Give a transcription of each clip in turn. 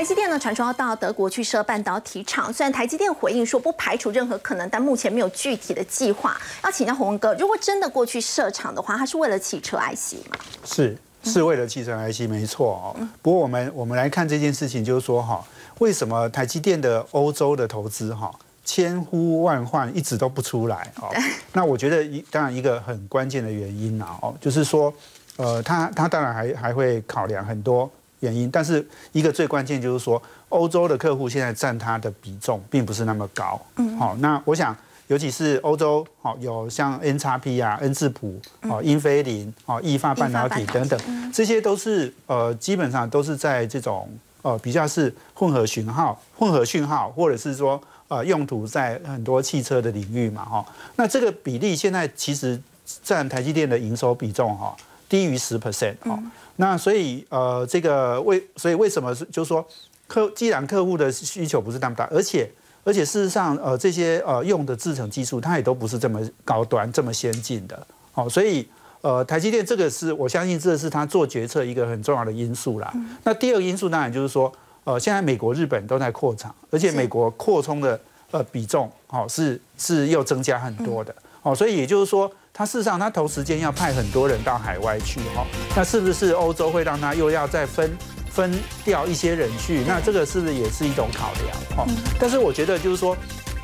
台积电呢传说要到德国去设半导体厂，虽然台积电回应说不排除任何可能，但目前没有具体的计划。要请教洪文哥，如果真的过去设厂的话，它是为了汽车 IC 吗？是，是为了汽车 IC 没错哦。不过我们我们来看这件事情，就是说哈，为什么台积电的欧洲的投资哈千呼万唤一直都不出来哦？那我觉得一当然一个很关键的原因啊哦，就是说呃，他他当然还还会考量很多。原因，但是一个最关键就是说，欧洲的客户现在占它的比重并不是那么高。嗯，好，那我想，尤其是欧洲，好有像 N 叉 P 啊、N 智浦、哦英飞凌、哦易发半导体等等，这些都是呃基本上都是在这种呃比较是混合讯号、混合讯号，或者是说呃用途在很多汽车的领域嘛，哈。那这个比例现在其实占台积电的营收比重哈低于十 percent 哈。那所以呃，这个为所以为什么是就是说客既然客户的需求不是那么大，而且而且事实上呃这些呃用的制程技术它也都不是这么高端这么先进的，哦，所以呃台积电这个是我相信这是他做决策一个很重要的因素啦。那第二个因素当然就是说呃现在美国日本都在扩厂，而且美国扩充的呃比重哦是是又增加很多的，哦，所以也就是说。他事实上，他同时间要派很多人到海外去，哈，那是不是欧洲会让他又要再分分掉一些人去？那这个是不是也是一种考量？哈，但是我觉得就是说，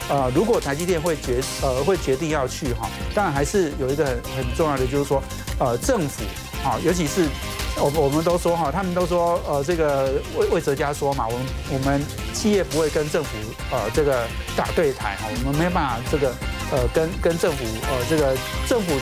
呃，如果台积电会决呃会决定要去，哈，当然还是有一个很很重要的，就是说，呃，政府，啊，尤其是我我们都说哈，他们都说，呃，这个魏魏哲家说嘛，我们我们企业不会跟政府呃这个打对台，哈，我们没办法这个。呃，跟跟政府，呃，这个政府。